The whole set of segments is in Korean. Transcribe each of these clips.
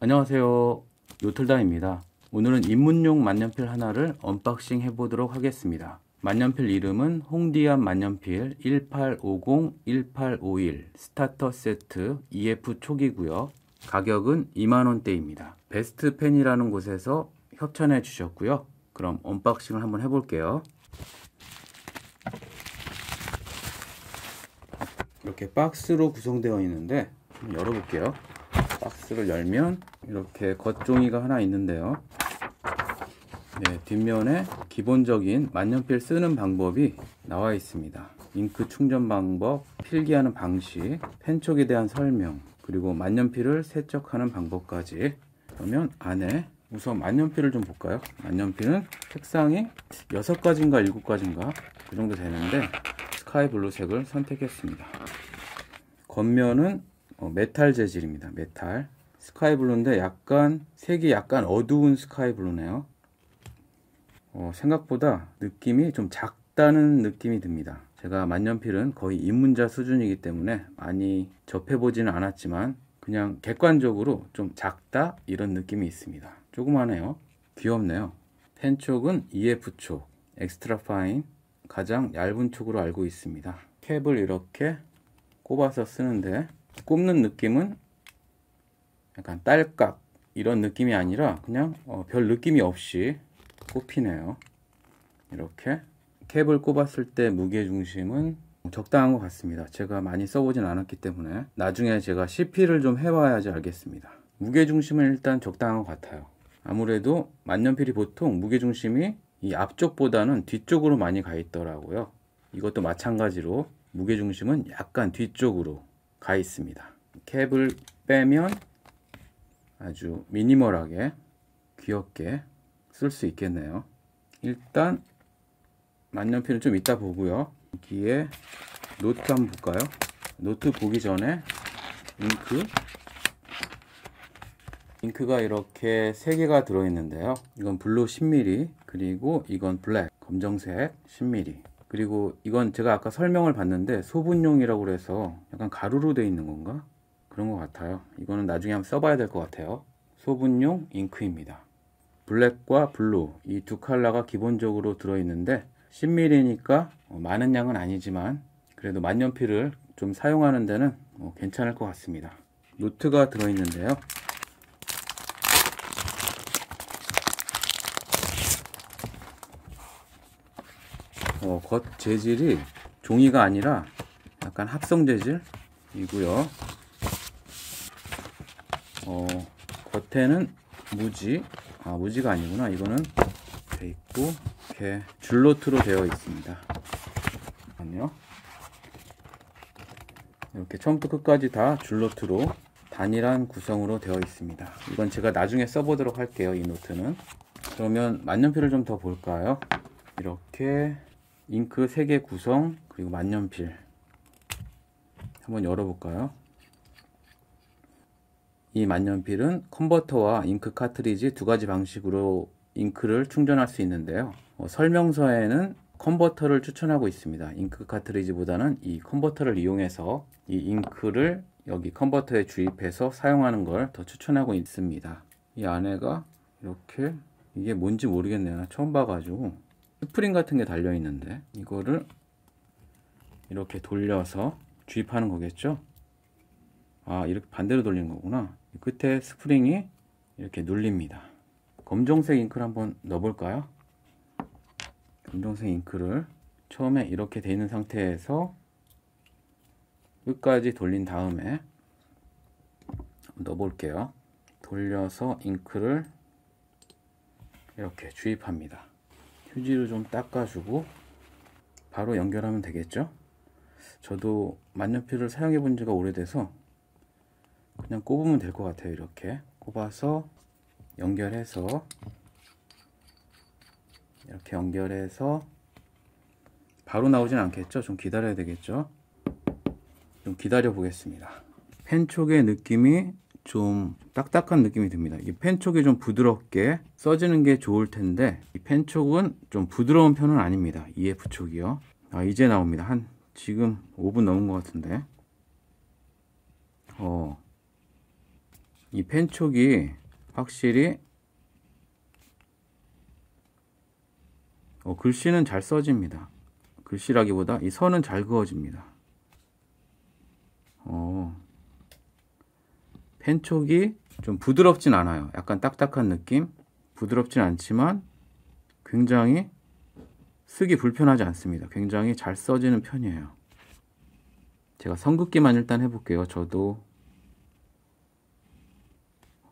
안녕하세요. 요틀다입니다. 오늘은 입문용 만년필 하나를 언박싱 해보도록 하겠습니다. 만년필 이름은 홍디안 만년필 1850-1851 스타터 세트 EF촉이고요. 가격은 2만원대입니다. 베스트 펜이라는 곳에서 협찬해 주셨고요. 그럼 언박싱을 한번 해볼게요. 이렇게 박스로 구성되어 있는데 열어볼게요 박스를 열면 이렇게 겉종이가 하나 있는데요. 네, 뒷면에 기본적인 만년필 쓰는 방법이 나와 있습니다. 잉크 충전 방법, 필기하는 방식, 펜촉에 대한 설명 그리고 만년필을 세척하는 방법까지. 그러면 안에 우선 만년필을 좀 볼까요? 만년필은 색상이 6가지인가 7가지인가? 그 정도 되는데 스카이 블루색을 선택했습니다. 겉면은 어, 메탈 재질입니다. 메탈. 스카이 블루인데 약간 색이 약간 어두운 스카이 블루네요. 어, 생각보다 느낌이 좀 작다는 느낌이 듭니다. 제가 만년필은 거의 입문자 수준이기 때문에 많이 접해보지는 않았지만 그냥 객관적으로 좀 작다 이런 느낌이 있습니다. 조그마네요. 귀엽네요. 펜 촉은 EF촉, extra fine, 가장 얇은 촉으로 알고 있습니다. 캡을 이렇게 꼽아서 쓰는데 꼽는 느낌은 약간 딸깍 이런 느낌이 아니라 그냥 어, 별 느낌이 없이 꼽히네요. 이렇게 캡을 꼽았을 때 무게중심은 적당한 것 같습니다. 제가 많이 써보진 않았기 때문에 나중에 제가 시필을 좀 해봐야지 알겠습니다. 무게중심은 일단 적당한 것 같아요. 아무래도 만년필이 보통 무게중심이 이 앞쪽보다는 뒤쪽으로 많이 가 있더라고요. 이것도 마찬가지로 무게중심은 약간 뒤쪽으로 가 있습니다. 캡을 빼면 아주 미니멀하게 귀엽게 쓸 수 있겠네요. 일단 만년필은 좀 이따 보고요. 여기에 노트 한번 볼까요? 노트 보기 전에 잉크 잉크가 이렇게 3개가 들어있는데요. 이건 블루 10mm 그리고 이건 블랙 검정색 10mm 그리고 이건 제가 아까 설명을 봤는데 소분용이라고 그래서 약간 가루로 되어 있는 건가? 그런 것 같아요. 이거는 나중에 한번 써봐야 될 것 같아요. 소분용 잉크입니다. 블랙과 블루 이 두 컬러가 기본적으로 들어있는데 10mm니까 어, 많은 양은 아니지만 그래도 만년필을 좀 사용하는 데는 어, 괜찮을 것 같습니다. 노트가 들어있는데요. 어, 겉 재질이 종이가 아니라 약간 합성 재질이고요. 어, 겉에는 무지, 아 무지가 아니구나. 이거는 돼 있고 이렇게 줄로트로 되어 있습니다. 아니요. 이렇게 처음부터 끝까지 다 줄로트로 단일한 구성으로 되어 있습니다. 이건 제가 나중에 써보도록 할게요. 이 노트는. 그러면 만년필을 좀 더 볼까요? 이렇게 잉크 3개 구성 그리고 만년필 한번 열어볼까요? 이 만년필은 컨버터와 잉크 카트리지 두 가지 방식으로 잉크를 충전할 수 있는데요. 어, 설명서에는 컨버터를 추천하고 있습니다. 잉크 카트리지보다는 이 컨버터를 이용해서 이 잉크를 여기 컨버터에 주입해서 사용하는 걸 더 추천하고 있습니다. 이 안에가 이렇게 이게 뭔지 모르겠네요. 처음 봐가지고 스프링 같은 게 달려 있는데 이거를 이렇게 돌려서 주입하는 거겠죠? 아 이렇게 반대로 돌리는 거구나. 끝에 스프링이 이렇게 눌립니다. 검정색 잉크를 한번 넣어 볼까요? 검정색 잉크를 처음에 이렇게 돼 있는 상태에서 끝까지 돌린 다음에 넣어 볼게요. 돌려서 잉크를 이렇게 주입합니다 휴지로 좀 닦아주고 바로 연결하면 되겠죠? 저도 만년필을 사용해 본 지가 오래돼서 그냥 꼽으면 될 것 같아요 이렇게. 꼽아서 연결해서 이렇게 연결해서 바로 나오진 않겠죠? 좀 기다려야 되겠죠? 좀 기다려 보겠습니다. 펜촉의 느낌이 좀 딱딱한 느낌이 듭니다. 이 펜촉이 좀 부드럽게 써지는 게 좋을 텐데 이 펜촉은 좀 부드러운 편은 아닙니다. EF촉이요. 아 이제 나옵니다. 한 지금 5분 넘은 것 같은데 어 이 펜촉이 확실히 어, 글씨는 잘 써집니다. 글씨라기보다 이 선은 잘 그어집니다. 어, 펜촉이 좀 부드럽진 않아요. 약간 딱딱한 느낌? 부드럽진 않지만 굉장히 쓰기 불편하지 않습니다. 굉장히 잘 써지는 편이에요. 제가 선긋기만 일단 해볼게요. 저도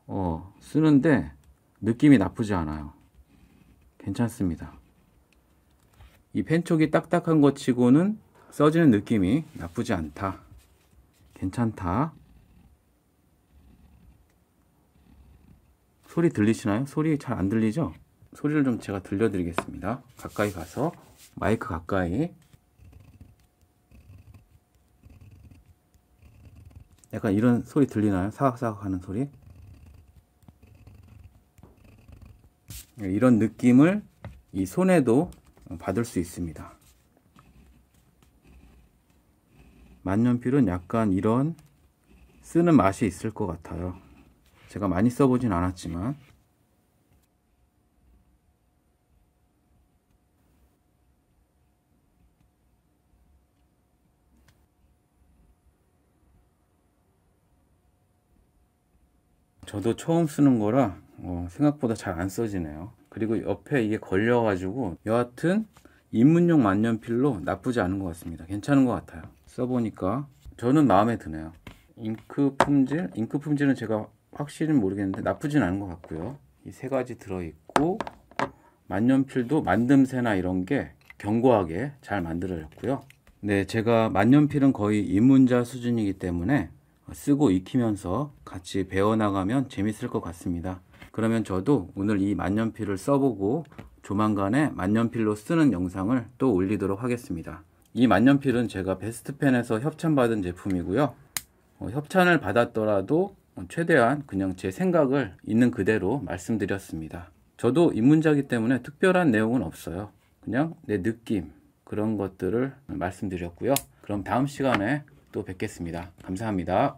어, 쓰는데 느낌이 나쁘지 않아요. 괜찮습니다. 이 펜촉이 딱딱한 것 치고는 써지는 느낌이 나쁘지 않다. 괜찮다. 소리 들리시나요? 소리 잘 안 들리죠? 소리를 좀 제가 들려드리겠습니다. 가까이 가서 마이크 가까이 약간 이런 소리 들리나요? 사각사각 하는 소리? 이런 느낌을 이 손에도 받을 수 있습니다. 만년필은 약간 이런 쓰는 맛이 있을 것 같아요. 제가 많이 써보진 않았지만 저도 처음 쓰는 거라 어, 생각보다 잘 안 써지네요. 그리고 옆에 이게 걸려 가지고 여하튼 입문용 만년필로 나쁘지 않은 것 같습니다. 괜찮은 것 같아요. 써보니까 저는 마음에 드네요. 잉크 품질, 잉크 품질은 제가 확실히 모르겠는데 나쁘진 않은 것 같고요. 이 세 가지 들어있고 만년필도 만듦새나 이런 게 견고하게 잘 만들어졌고요. 네, 제가 만년필은 거의 입문자 수준이기 때문에 쓰고 익히면서 같이 배워나가면 재밌을 것 같습니다. 그러면 저도 오늘 이 만년필을 써보고 조만간에 만년필로 쓰는 영상을 또 올리도록 하겠습니다. 이 만년필은 제가 베스트펜에서 협찬받은 제품이고요. 어, 협찬을 받았더라도 최대한 그냥 제 생각을 있는 그대로 말씀드렸습니다. 저도 입문자기 때문에 특별한 내용은 없어요. 그냥 내 느낌 그런 것들을 말씀드렸고요. 그럼 다음 시간에 또 뵙겠습니다. 감사합니다.